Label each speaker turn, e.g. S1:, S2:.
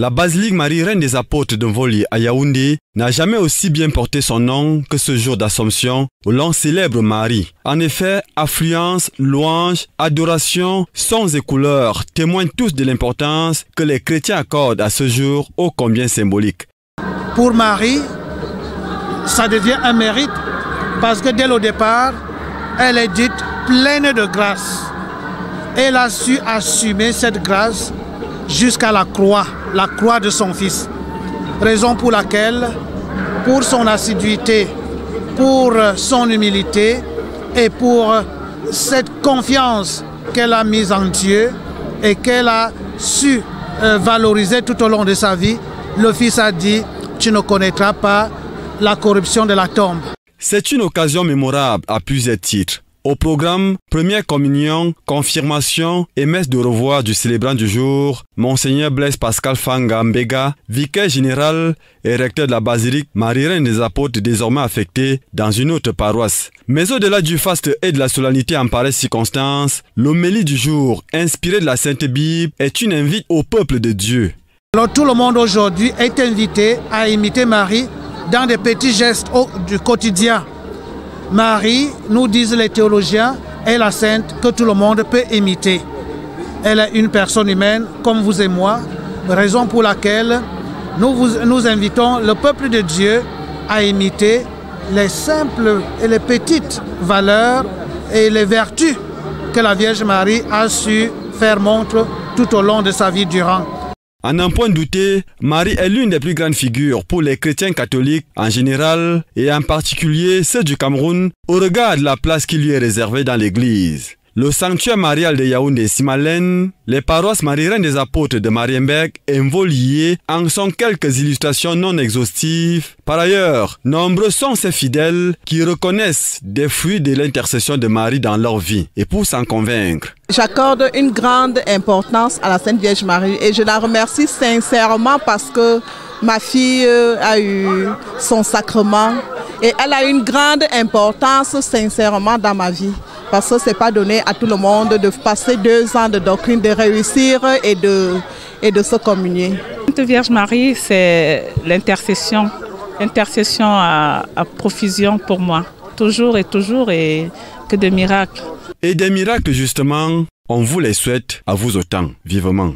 S1: La basilique Marie-Reine des Apôtres de Voli à Yaoundé n'a jamais aussi bien porté son nom que ce jour d'Assomption où l'on célèbre Marie. En effet, affluence, louange, adoration, sons et couleurs témoignent tous de l'importance que les chrétiens accordent à ce jour ô combien symbolique.
S2: Pour Marie, ça devient un mérite parce que dès le départ, elle est dite pleine de grâce. Elle a su assumer cette grâce jusqu'à la croix, la croix de son Fils. Raison pour laquelle, pour son assiduité, pour son humilité et pour cette confiance qu'elle a mise en Dieu et qu'elle a su euh, valoriser tout au long de sa vie, le Fils a dit, tu ne connaîtras pas la corruption de la tombe.
S1: C'est une occasion mémorable à plusieurs titres. Au programme, première communion, confirmation et messe de revoir du célébrant du jour, Monseigneur Blaise Pascal Fanga Mbega, vicaire général et recteur de la basilique Marie-Reine des Apôtres désormais affecté dans une autre paroisse. Mais au-delà du faste et de la solennité en pareille circonstance, l'homélie du jour, inspirée de la Sainte Bible, est une invite au peuple de Dieu.
S2: Alors tout le monde aujourd'hui est invité à imiter Marie dans des petits gestes du quotidien. Marie, nous disent les théologiens, est la sainte que tout le monde peut imiter. Elle est une personne humaine comme vous et moi, raison pour laquelle nous, nous invitons le peuple de Dieu à imiter les simples et les petites valeurs et les vertus que la Vierge Marie a su faire montre tout au long de sa vie durant.
S1: En un point douté, Marie est l'une des plus grandes figures pour les chrétiens catholiques en général et en particulier ceux du Cameroun au regard de la place qui lui est réservée dans l'église. Le sanctuaire marial de Yaoundé Simalen, les paroisses Marie-Reine des Apôtres de Marienberg et Mvolié en sont quelques illustrations non exhaustives. Par ailleurs, nombreux sont ces fidèles qui reconnaissent des fruits de l'intercession de Marie dans leur vie. Et pour s'en convaincre,
S3: J'accorde une grande importance à la Sainte Vierge Marie et je la remercie sincèrement parce que ma fille euh, a eu son sacrement et elle a une grande importance sincèrement dans ma vie parce que ce n'est pas donné à tout le monde de passer deux ans de doctrine, de réussir et de, et de se communier.
S4: Sainte Vierge Marie, c'est l'intercession, l'intercession à, à profusion pour moi, toujours et toujours et miracles.
S1: Et des miracles justement, on vous les souhaite à vous autant, vivement.